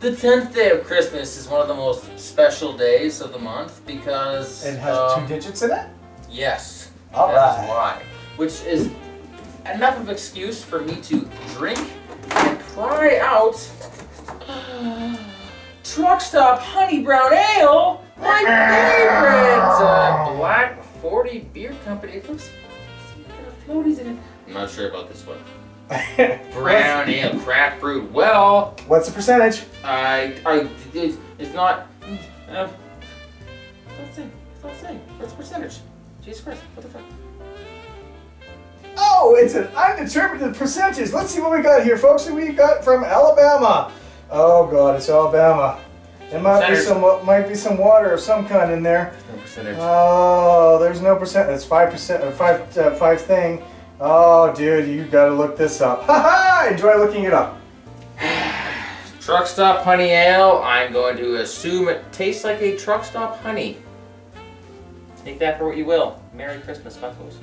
The 10th day of Christmas is one of the most special days of the month because. It has um, two digits in it? Yes. All that is right. why. Which is enough of excuse for me to drink and try out Truck Stop Honey Brown Ale, my favorite uh, Black 40 beer company. It looks it's got floaties in it. I'm not sure about this one. Brown ale, craft brewed. Well, What's the percentage? I, I, it's, it's not. Uh, let's see. Let's see. What's the percentage? Jesus Christ! What the fuck? Oh, it's an undetermined percentage. Let's see what we got here, folks. We got from Alabama. Oh God, it's Alabama. There might be some might be some water of some kind in there. No percentage. Oh, there's no percent. It's five percent or five uh, five thing. Oh, dude, you gotta look this up. Ha ha! Enjoy looking it up. Truck stop honey ale. I'm going to assume it tastes like a truck stop honey. Take that for what you will. Merry Christmas, buckos.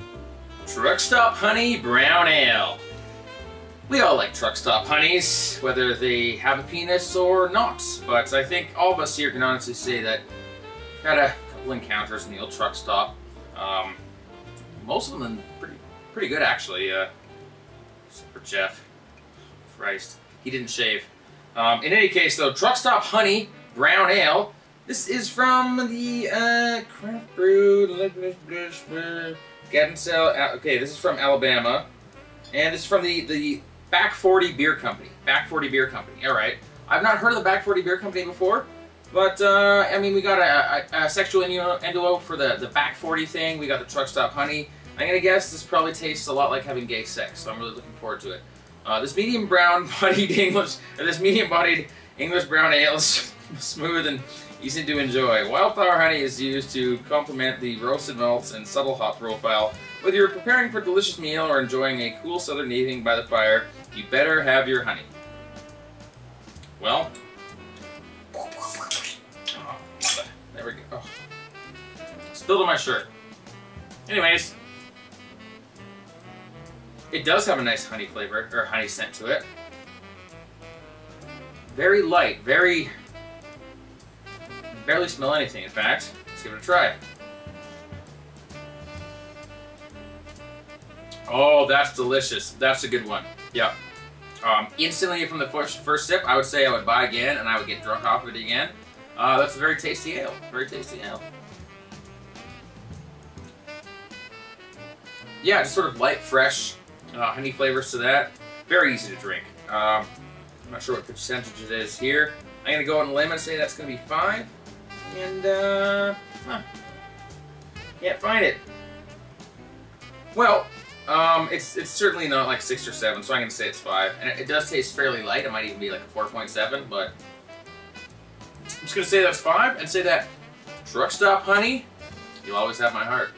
Truck stop honey brown ale. We all like truck stop honeys, whether they have a penis or not. But I think all of us here can honestly say that we've had a couple encounters in the old truck stop. Um, most of them pretty good actually. Uh, except for Jeff. Christ, he didn't shave. Um, in any case, though, Truck Stop Honey Brown Ale. This is from the uh, craft brewed Get and sell. uh, Okay, this is from Alabama, and this is from the the Back 40 Beer Company. Back 40 Beer Company. All right. I've not heard of the Back 40 Beer Company before, but uh, I mean, we got a, a, a sexual innuendo for the the Back 40 thing. We got the Truck Stop Honey. I'm gonna guess this probably tastes a lot like having gay sex, so I'm really looking forward to it. Uh, this medium brown bodied English, or this medium bodied English brown ale is smooth and easy to enjoy. Wildflower honey is used to complement the roasted malts and subtle hop profile. Whether you're preparing for a delicious meal or enjoying a cool southern evening by the fire, you better have your honey. Well, oh, there we go. Oh. Spilled on my shirt. Anyways, it does have a nice honey flavor, or honey scent to it. Very light, very... Barely smell anything, in fact. Let's give it a try. Oh, that's delicious. That's a good one. Yep. Um, instantly from the first, first sip, I would say I would buy again and I would get drunk off of it again. Uh, that's a very tasty ale. Very tasty ale. Yeah, just sort of light, fresh, uh, honey flavors to that. Very easy to drink. Um, I'm not sure what percentage it is here. I'm gonna go on a limb and say that's gonna be five. And uh, huh. can't find it. Well, um, it's it's certainly not like six or seven, so I'm gonna say it's five. And it, it does taste fairly light. It might even be like a 4.7, but I'm just gonna say that's five and say that truck stop honey. You'll always have my heart.